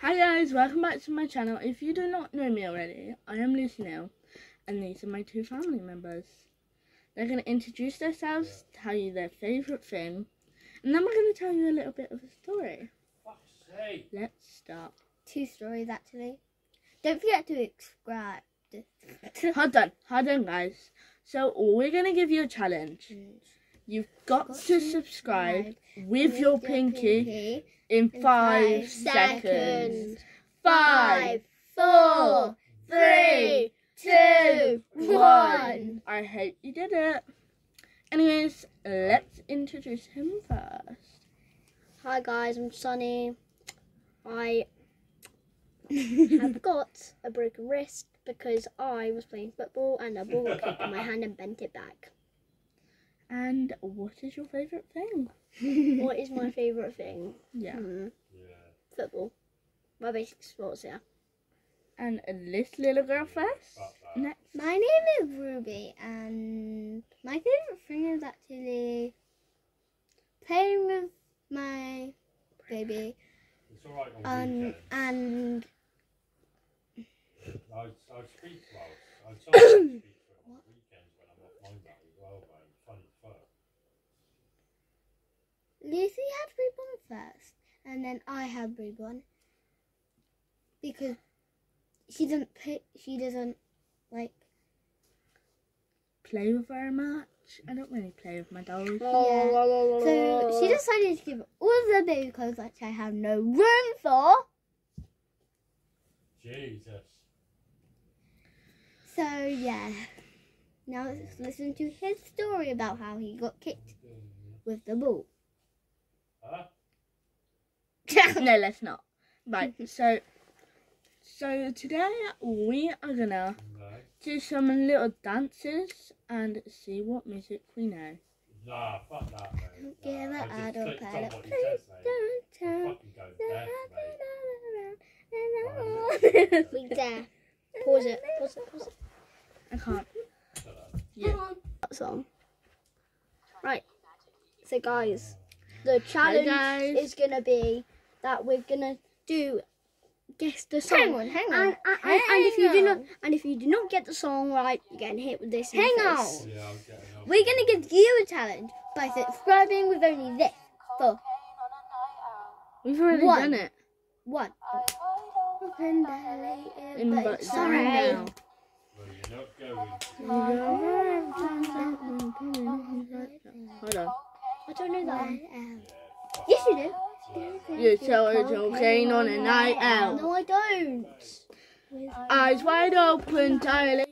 Hi guys, welcome back to my channel. If you do not know me already, I am Lucy Neale, and these are my two family members. They're going to introduce themselves, tell you their favourite thing, and then we're going to tell you a little bit of a story. Let's start. Two stories actually. Don't forget to subscribe. Hold on, hold on guys. So we're going to give you a challenge. You've got, to subscribe with your pinky in five seconds. Five, four, three, two, one. I hope you did it. Anyways, let's introduce him first. Hi guys, I'm Sunny. I have got a broken wrist because I was playing football and a ball got kicked in my hand and bent it back. And what is your favourite thing? what is my favourite thing? Yeah. Hmm, football. My basic sports, yeah. And this little girl first. Next. My name is Ruby, and my favourite thing is actually playing with my baby. It's all right on Um, and I, I speak well. I sometimes speak for on weekends when I'm off my mate as well, mate. Fun fun. Lucy had reborn first, and then I had reborn because she doesn't pay, she doesn't like Play with very much. I don't really play with my dolls. Yeah. So she decided to give all of the baby clothes which I have no room for. Jesus. So yeah. Now let's listen to his story about how he got kicked with the ball. Huh? no, let's not. Right. So, so today we are gonna No. do some little dances and see what music we know. Nah, fuck that, mate. Give Nah, it I a just little clicked on pat. what you Please don't tell. fucking go deaf, mate. We dare. Pause it. Pause it. Pause it. I can't. Shut up. Yeah. That song. Right. So guys, the challenge is gonna be that we're gonna do guess the song. Hang on, hang on. And, and, and, and if you do not and if you do not get the song right, you're getting hit with this. Hang face. on. Yeah, I'm getting off. We're gonna give you a challenge by subscribing with only this for We've already One. done it. one. In But but sorry now. Well, you're not going to. Hold on. I don't know that. one. Yeah, Yes, you do. You tell it's okay on a night out. No, I don't. Eyes wide open, darling.